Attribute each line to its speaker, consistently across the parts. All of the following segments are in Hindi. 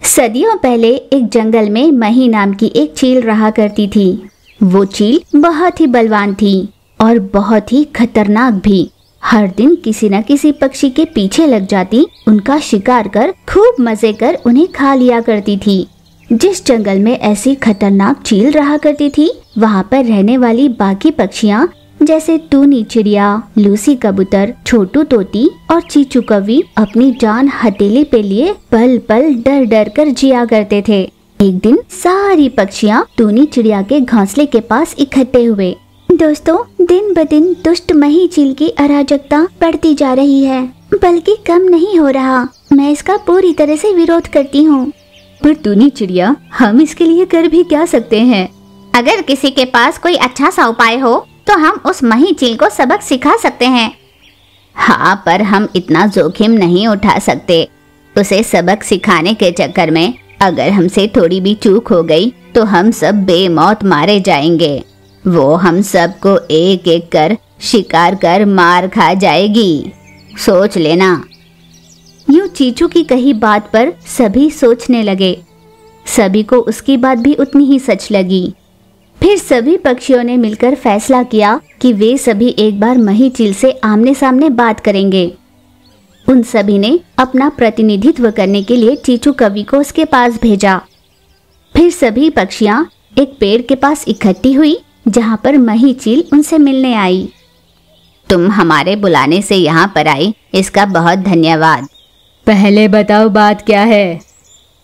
Speaker 1: सदियों पहले एक जंगल में मही नाम की एक चील रहा करती थी। वो चील बहुत ही बलवान थी और बहुत ही खतरनाक भी। हर दिन किसी न किसी पक्षी के पीछे लग जाती, उनका शिकार कर खूब मज़े कर उन्हें खा लिया करती थी। जिस जंगल में ऐसी खतरनाक चील रहा करती थी, वहाँ पर रहने वाली बाकी पक्षियाँ जैसे टूनी चिड़िया लूसी कबूतर छोटू तोती और चीचू कवि अपनी जान हथेली पे लिए पल पल डर डर कर जिया करते थे। एक दिन सारी पक्षियाँ टूनी चिड़िया के घोंसले के पास इकट्ठे हुए। दोस्तों दिन ब दिन दुष्ट मही चील की अराजकता बढ़ती जा रही है बल्कि कम नहीं हो रहा। मैं इसका पूरी तरह से विरोध करती हूँ।
Speaker 2: पर टूनी चिड़िया हम इसके लिए कर भी क्या सकते हैं?
Speaker 3: अगर किसी के पास कोई अच्छा सा उपाय हो तो हम उस मही चील को सबक सिखा सकते हैं।
Speaker 1: हाँ पर हम इतना जोखिम नहीं उठा सकते। उसे सबक सिखाने के चक्कर में अगर हमसे थोड़ी भी चूक हो गई तो हम सब बेमौत मारे जाएँगे। वो हम सबको एक एक कर, शिकार कर मार खा जाएगी। सोच लेना। यूँ चीचू की कही बात पर सभी सोचने लगे। सभी को उसकी बात भी उतनी ही सच लगी। फिर सभी पक्षियों ने मिलकर फैसला किया कि वे सभी एक बार मही चील से आमने सामने बात करेंगे। उन सभी ने अपना प्रतिनिधित्व करने के लिए चीचू कवि को उसके पास भेजा। फिर सभी पक्षियाँ एक पेड़ के पास इकट्ठी हुई, जहाँ पर मही चील उनसे मिलने आई। तुम हमारे बुलाने से यहाँ पर आई, इसका बहुत धन्यवाद।
Speaker 2: पहले बताओ बात क्या है?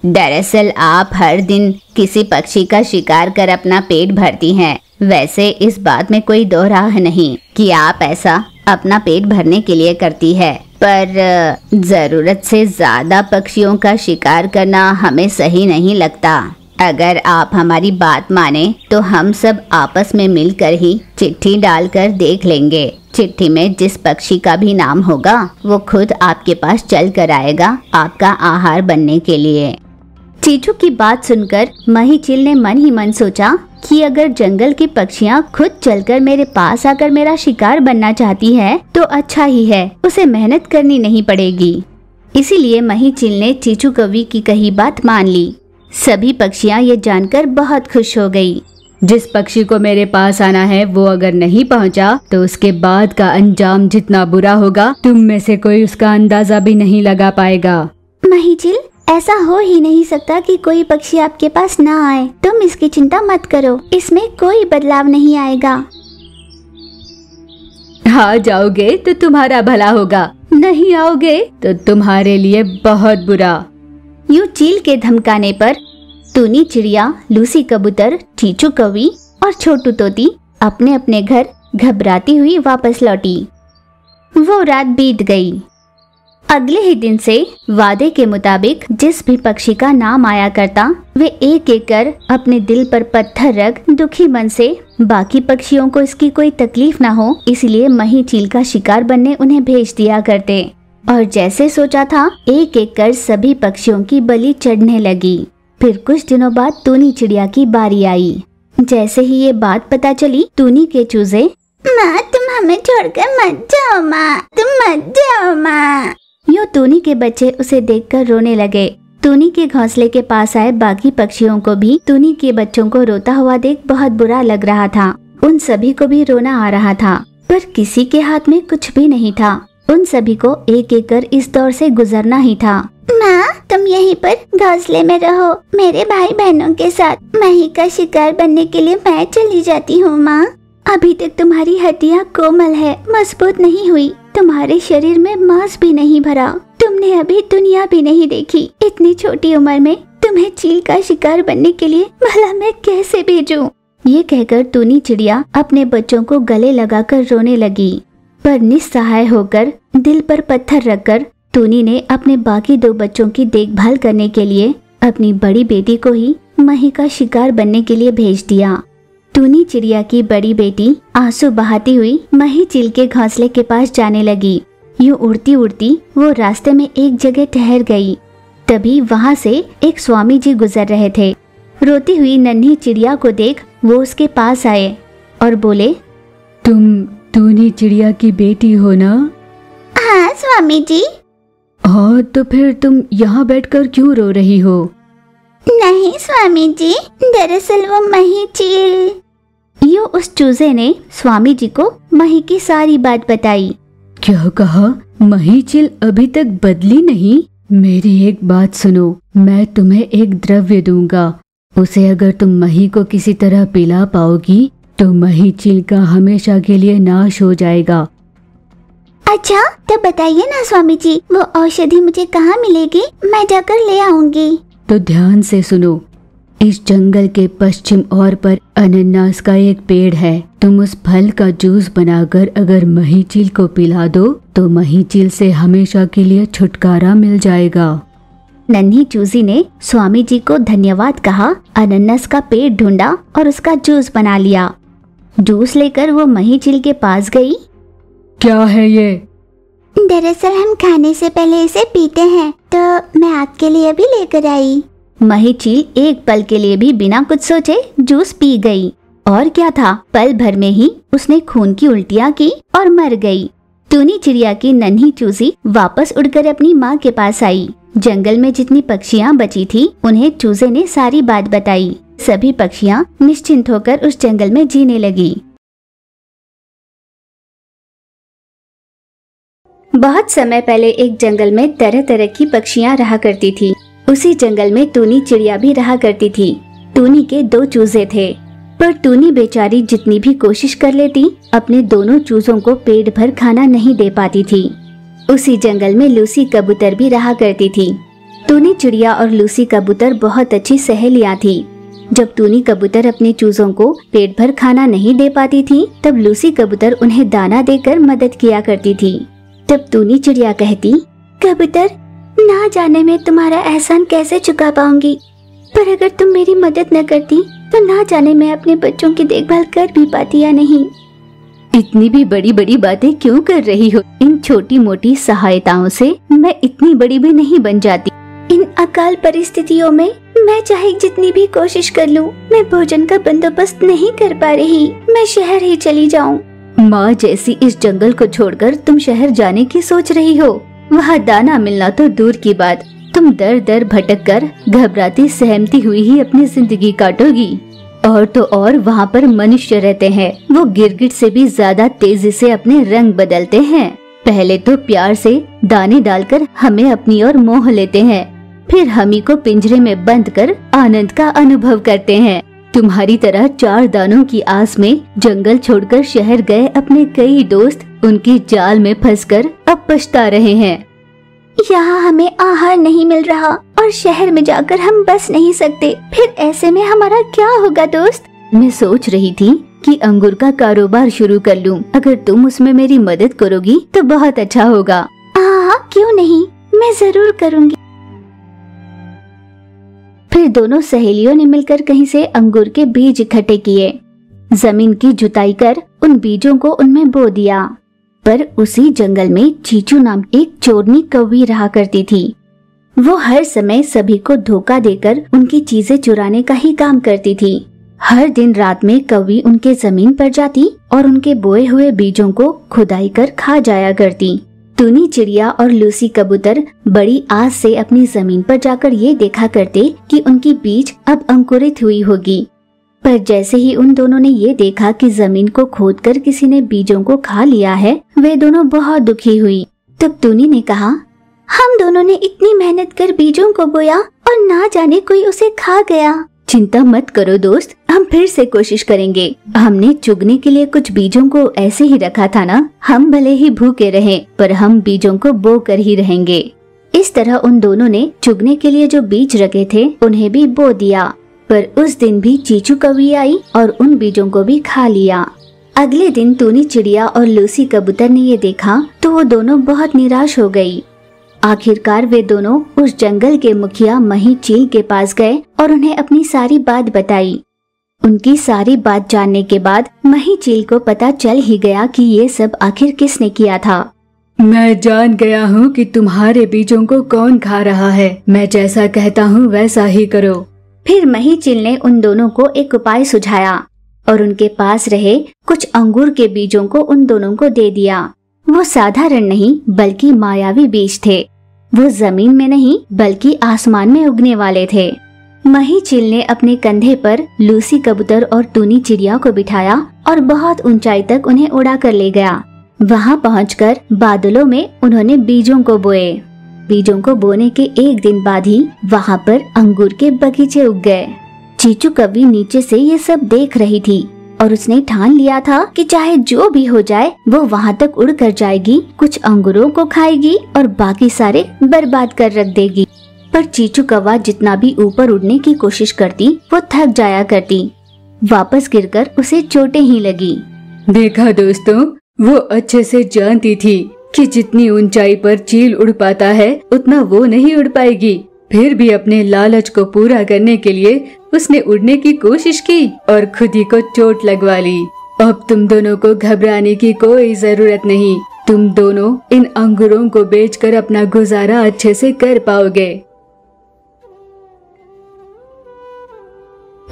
Speaker 1: दरअसल आप हर दिन किसी पक्षी का शिकार कर अपना पेट भरती हैं। वैसे इस बात में कोई दो राह नहीं कि आप ऐसा अपना पेट भरने के लिए करती है। पर ज़रूरत से ज़्यादा पक्षियों का शिकार करना हमें सही नहीं लगता। अगर आप हमारी बात माने तो हम सब आपस में मिलकर ही चिट्ठी डालकर देख लेंगे। चिट्ठी में जिस पक्षी का भी नाम होगा, वो खुद आपके पास चल कर आएगा आपका आहार बनने के लिए। चीचू की बात सुनकर मही चिल ने मन ही मन सोचा कि अगर जंगल की पक्षियाँ खुद चलकर मेरे पास आकर मेरा शिकार बनना चाहती है तो अच्छा ही है। उसे मेहनत करनी नहीं पड़ेगी। इसीलिए मही चिल ने चीचू कवि की कही बात मान ली। सभी पक्षियाँ ये जानकर बहुत खुश हो गई।
Speaker 2: जिस पक्षी को मेरे पास आना है वो अगर नहीं पहुँचा तो उसके बाद का अंजाम जितना बुरा होगा तुम में से कोई उसका अंदाज़ा भी नहीं लगा पाएगा।
Speaker 1: मही चिल ऐसा हो ही नहीं सकता कि कोई पक्षी आपके पास ना आए। तुम इसकी चिंता मत करो। इसमें कोई बदलाव नहीं आएगा।
Speaker 2: आ जाओगे तो तुम्हारा भला होगा। नहीं आओगे तो तुम्हारे लिए बहुत बुरा।
Speaker 1: यू चील के धमकाने पर तूनी चिड़िया लूसी कबूतर चीचू कवि और छोटू तोती अपने अपने घर घबराती हुई वापस लौटी। वो रात बीत गई। अगले ही दिन से वादे के मुताबिक जिस भी पक्षी का नाम आया करता, वे एक एक कर अपने दिल पर पत्थर रख दुखी मन से, बाकी पक्षियों को इसकी कोई तकलीफ़ ना हो, इसलिए मही चील का शिकार बनने उन्हें भेज दिया करते। और जैसे सोचा था, एक एक कर सभी पक्षियों की बलि चढ़ने लगी। फिर कुछ दिनों बाद तूनी चिड़िया की बारी आई। जैसे ही ये बात पता चली, तूनी के चूजे,
Speaker 3: माँ, तुम हमें छोड़कर मत जाओ माँ, तुम मत जाओ माँ।
Speaker 1: यूँ टूनी के बच्चे उसे देखकर रोने लगे। टूनी के घोंसले के पास आए बाकी पक्षियों को भी टूनी के बच्चों को रोता हुआ देख बहुत बुरा लग रहा था। उन सभी को भी रोना आ रहा था, पर किसी के हाथ में कुछ भी नहीं था। उन सभी को एक एक कर इस दौर से गुजरना ही था।
Speaker 3: माँ, तुम यहीं पर घोंसले में रहो। मेरे भाई बहनों के साथ मही का शिकार बनने के लिए मैं चली जाती हूँ, माँ।
Speaker 1: अभी तक तुम्हारी हड्डियाँ कोमल है, मज़बूत नहीं हुई। तुम्हारे शरीर में मांस भी नहीं भरा। तुमने अभी दुनिया भी नहीं देखी। इतनी छोटी उम्र में तुम्हें चील का शिकार बनने के लिए भला मैं कैसे भेजूं? ये कहकर तूनी चिड़िया अपने बच्चों को गले लगाकर रोने लगी। पर निस्सहाय होकर दिल पर पत्थर रखकर तूनी ने अपने बाकी दो बच्चों की देखभाल करने के लिए अपनी बड़ी बेटी को ही मही का शिकार बनने के लिए भेज दिया। टूनी चिड़िया की बड़ी बेटी आँसू बहाती हुई मही चिल के घोंसले के पास जाने लगी। यूँ उड़ती उड़ती वो रास्ते में एक जगह ठहर गई। तभी वहाँ से एक स्वामी जी गुजर रहे थे। रोती हुई नन्ही चिड़िया को देख वो उसके पास आए और बोले
Speaker 2: तुम टूनी चिड़िया की बेटी हो ना?
Speaker 3: हाँ स्वामी जी।
Speaker 2: हाँ तो फिर तुम यहाँ बैठकर क्यों रो रही हो?
Speaker 3: नहीं स्वामी जी दरअसल वो मही चील।
Speaker 1: यूँ उस चूजे ने स्वामी जी को मही की सारी बात बताई।
Speaker 2: क्या कहा? मही चिल अभी तक बदली नहीं? मेरी एक बात सुनो मैं तुम्हें एक द्रव्य दूँगा। उसे अगर तुम मही को किसी तरह पिला पाओगी तो मही चिल का हमेशा के लिए नाश हो जाएगा।
Speaker 3: अच्छा तो बताइए ना स्वामी जी वो औषधि मुझे कहाँ मिलेगी? मैं जाकर ले आऊँगी।
Speaker 2: तो ध्यान से सुनो इस जंगल के पश्चिम ओर पर अनन्नास का एक पेड़ है। तुम उस फल का जूस बनाकर अगर मही चील को पिला दो तो मही चील से हमेशा के लिए छुटकारा मिल जाएगा।
Speaker 1: नन्ही चूजी ने स्वामी जी को धन्यवाद कहा। अनन्नास का पेड़ ढूंढा और उसका जूस बना लिया। जूस लेकर वो मही चिल के पास गई।
Speaker 2: क्या है ये?
Speaker 3: दरअसल हम खाने से पहले इसे पीते हैं तो मैं आपके लिए भी लेकर आई।
Speaker 1: मही चील एक पल के लिए भी बिना कुछ सोचे जूस पी गई। और क्या था? पल भर में ही उसने खून की उल्टियाँ की और मर गई। टूनी चिड़िया की नन्ही चूसी वापस उड़कर अपनी माँ के पास आई। जंगल में जितनी पक्षियाँ बची थी, उन्हें चूजे ने सारी बात बताई। सभी पक्षियाँ निश्चिंत होकर उस जंगल में जीने लगी। बहुत समय पहले एक जंगल में तरह तरह की पक्षियाँ रहा करती थी। उसी जंगल में टूनी चिड़िया भी रहा करती थी। टूनी के दो चूजे थे, पर टूनी बेचारी जितनी भी कोशिश कर लेती, अपने दोनों चूजों को पेट भर खाना नहीं दे पाती थी। उसी जंगल में लूसी कबूतर भी रहा करती थी। टूनी चिड़िया और लूसी कबूतर बहुत अच्छी सहेलियाँ थी। जब टूनी कबूतर अपने चूजों को पेट भर खाना नहीं दे पाती थी, तब लूसी कबूतर उन्हें दाना देकर मदद किया करती थी। तब टूनी चिड़िया कहती, कबूतर ना जाने में तुम्हारा एहसान कैसे चुका पाऊँगी। पर अगर तुम मेरी मदद न करती तो ना जाने मैं अपने बच्चों की देखभाल कर भी पाती या नहीं। इतनी भी बड़ी बड़ी बातें क्यों कर रही हो? इन छोटी मोटी सहायताओं से मैं इतनी बड़ी भी नहीं बन जाती। इन अकाल परिस्थितियों में मैं चाहे जितनी भी कोशिश कर लूँ, मैं भोजन का बंदोबस्त नहीं कर पा रही। मैं शहर ही चली जाऊँ। माँ जैसी इस जंगल को छोड़कर तुम शहर जाने की सोच रही हो? वहाँ दाना मिलना तो दूर की बात। तुम दर दर भटक कर घबराती सहमती हुई ही अपनी ज़िंदगी काटोगी। और तो और वहाँ पर मनुष्य रहते हैं। वो गिरगिट से भी ज़्यादा तेज़ी से अपने रंग बदलते हैं। पहले तो प्यार से दाने डालकर हमें अपनी ओर मोह लेते हैं। फिर हम ही को पिंजरे में बंद कर आनंद का अनुभव करते हैं। तुम्हारी तरह चार दानों की आस में जंगल छोड़कर शहर गए अपने कई दोस्त उनकी जाल में फंसकर अब पछता रहे हैं। यहाँ हमें आहार नहीं मिल रहा और शहर में जाकर हम बस नहीं सकते। फिर ऐसे में हमारा क्या होगा दोस्त? मैं सोच रही थी कि अंगूर का कारोबार शुरू कर लूँ। अगर तुम उसमें मेरी मदद करोगी तो बहुत अच्छा होगा। हाँ क्यों नहीं? मैं ज़रूर करूँगी। फिर दोनों सहेलियों ने मिलकर कहीं से अंगूर के बीज इकट्ठे किए। ज़मीन की जुताई कर उन बीजों को उनमें बो दिया। पर उसी जंगल में चीचू नाम एक चोरनी कौवी रहा करती थी। वो हर समय सभी को धोखा देकर उनकी चीज़ें चुराने का ही काम करती थी। हर दिन रात में कौवी उनके ज़मीन पर जाती और उनके बोए हुए बीजों को खुदाई कर खा जाया करती। टूनी चिड़िया और लूसी कबूतर बड़ी आस से अपनी ज़मीन पर जाकर ये देखा करते कि उनकी बीज अब अंकुरित हुई होगी। पर जैसे ही उन दोनों ने ये देखा कि ज़मीन को खोदकर किसी ने बीजों को खा लिया है, वे दोनों बहुत दुखी हुई। तब टूनी ने कहा, हम दोनों ने इतनी मेहनत कर बीजों को बोया और ना जाने कोई उसे खा गया। चिंता मत करो दोस्त, हम फिर से कोशिश करेंगे। हमने चुगने के लिए कुछ बीजों को ऐसे ही रखा था ना, हम भले ही भूखे रहे, पर हम बीजों को बो कर ही रहेंगे। इस तरह उन दोनों ने चुगने के लिए जो बीज रखे थे, उन्हें भी बो दिया। पर उस दिन भी चीचू कवि आई और उन बीजों को भी खा लिया। अगले दिन टूनी चिड़िया और लूसी कबूतर ने ये देखा तो वो दोनों बहुत निराश हो गई। आखिरकार वे दोनों उस जंगल के मुखिया मही चील के पास गए और उन्हें अपनी सारी बात बताई। उनकी सारी बात जानने के बाद मही चील को पता चल ही गया कि ये सब आखिर किसने किया था।
Speaker 2: मैं जान गया हूँ कि तुम्हारे बीजों को कौन खा रहा है। मैं जैसा कहता हूँ, वैसा ही करो।
Speaker 1: फिर मही चिल ने उन दोनों को एक उपाय सुझाया और उनके पास रहे कुछ अंगूर के बीजों को उन दोनों को दे दिया। वो साधारण नहीं, बल्कि मायावी बीज थे। वो ज़मीन में नहीं, बल्कि आसमान में उगने वाले थे। मही चिल ने अपने कंधे पर लूसी कबूतर और टूनी चिड़िया को बिठाया और बहुत ऊंचाई तक उन्हें उड़ा कर ले गया। वहाँ पहुंचकर बादलों में उन्होंने बीजों को बोए। बीजों को बोने के एक दिन बाद ही वहाँ पर अंगूर के बगीचे उग गए। चीचू कवि नीचे से ये सब देख रही थी और उसने ठान लिया था कि चाहे जो भी हो जाए, वो वहाँ तक उड़ कर जाएगी, कुछ अंगूरों को खाएगी और बाकी सारे बर्बाद कर रख देगी। पर चीचू कवा जितना भी ऊपर उड़ने की कोशिश करती, वो थक जाया करती। वापस गिरकर उसे चोटें ही लगी।
Speaker 2: देखा दोस्तों, वो अच्छे से जानती थी कि जितनी ऊंचाई पर चील उड़ पाता है, उतना वो नहीं उड़ पाएगी। फिर भी अपने लालच को पूरा करने के लिए उसने उड़ने की कोशिश की और खुद ही को चोट लगवा ली। अब तुम दोनों को घबराने की कोई ज़रूरत नहीं। तुम दोनों इन अंगूरों को बेचकर अपना गुजारा अच्छे से कर पाओगे।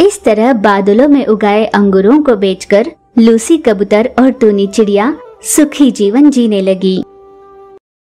Speaker 1: इस तरह बादलों में उगाए अंगूरों को बेचकर लूसी कबूतर और टूनी चिड़िया सुखी जीवन जीने लगी।